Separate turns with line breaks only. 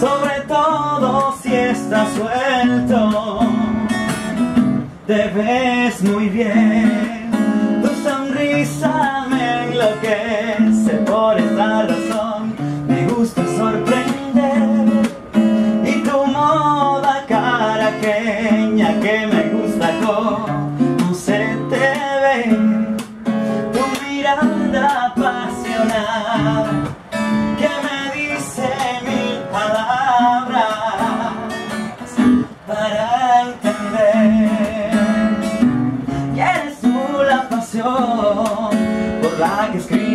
sobre todo si estás suelto. Te ves muy bien, tu sonrisa me enloquece por esta razón. Me gusta sorprender y tu moda caraqueña que me gusta como se te ve. Tu mirada apasionada canción. Por la que escribí